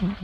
嗯。